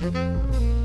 Mm-hmm.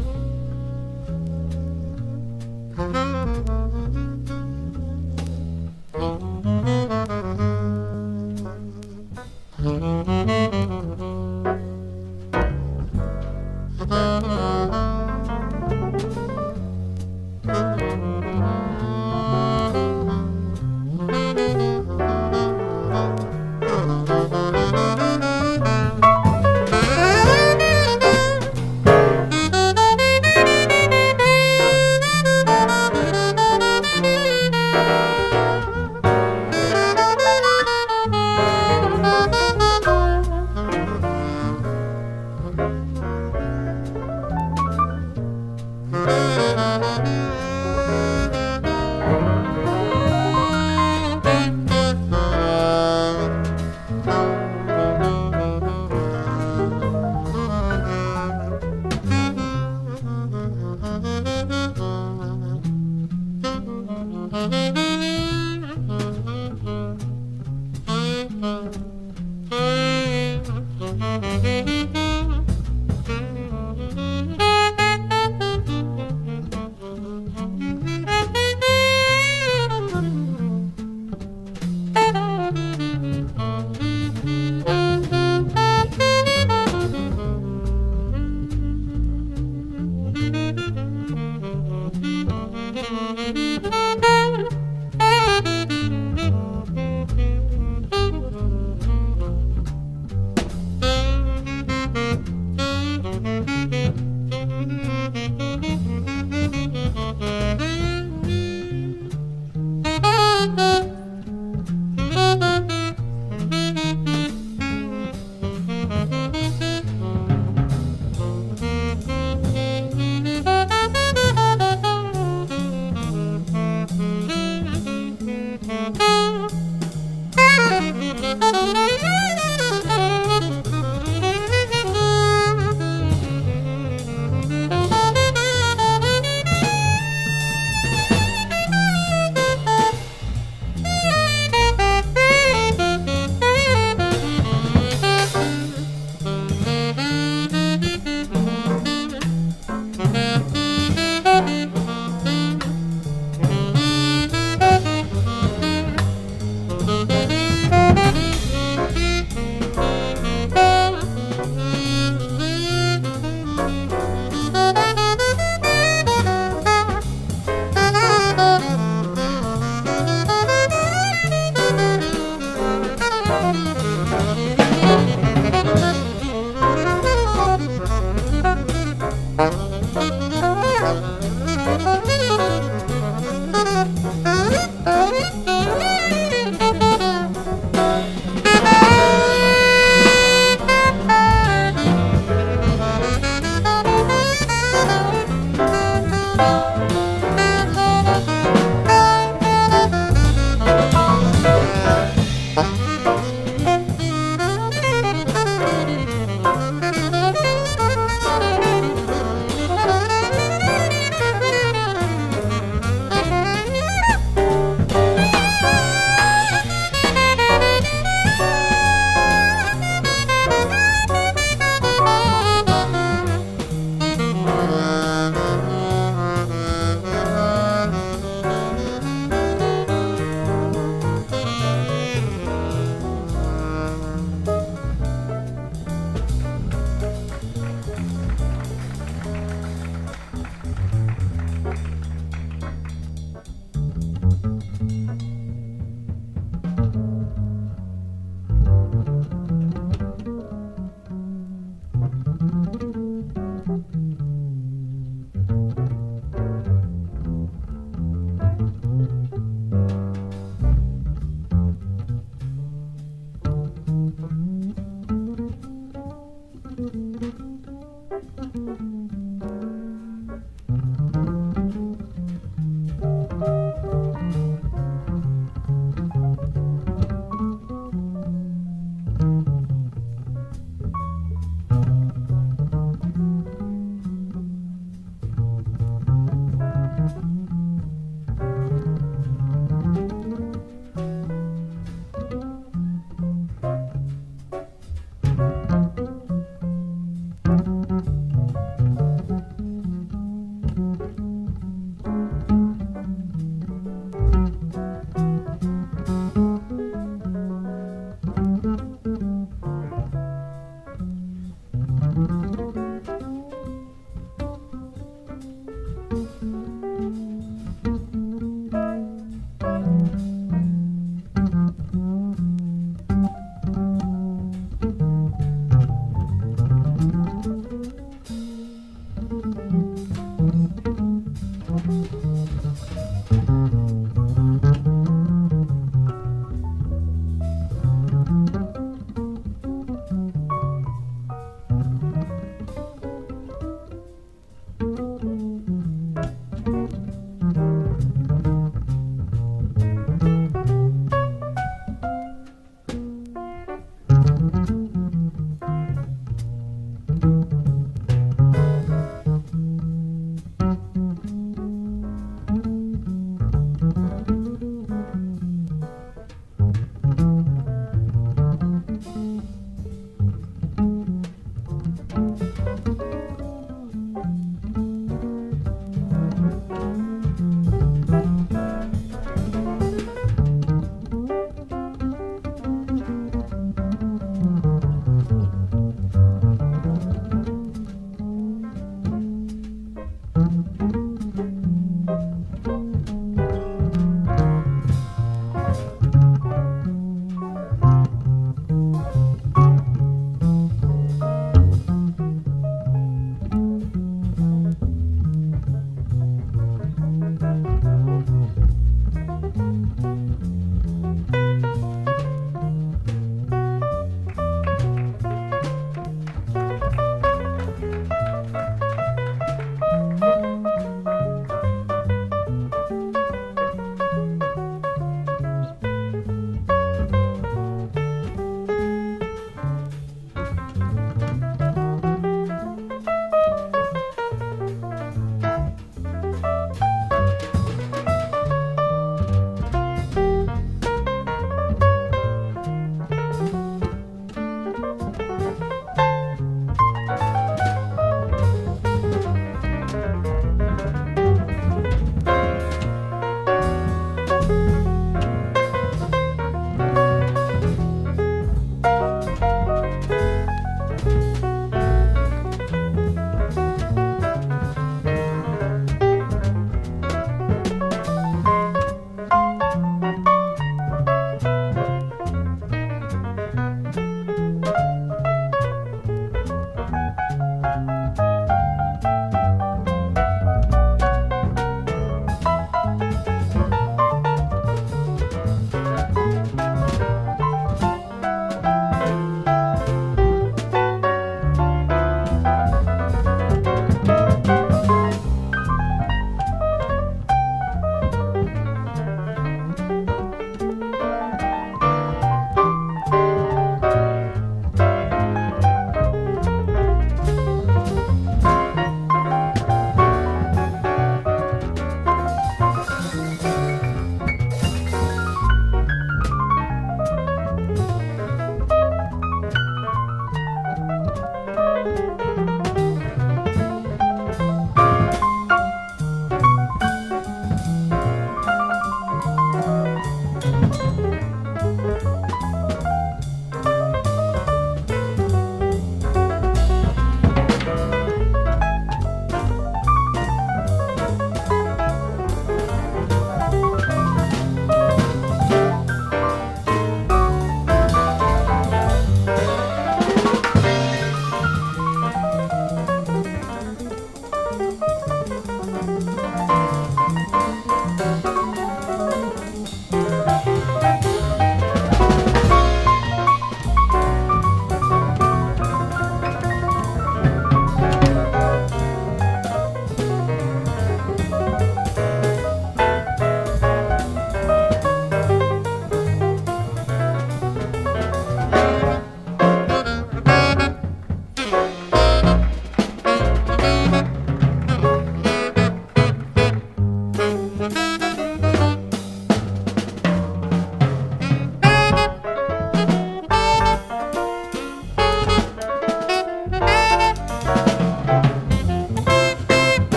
Música